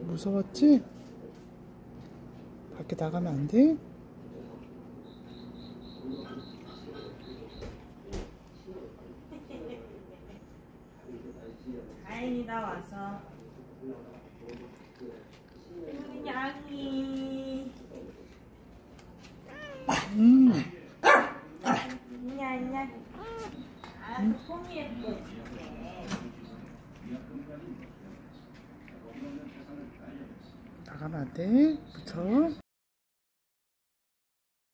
무서웠지? 밖에 나가면 안 돼? 다행이다 와서 우리 양이 음. 냐, 냐. 아, 그 폼이 예뻐. 나가면 안 돼? 무서워?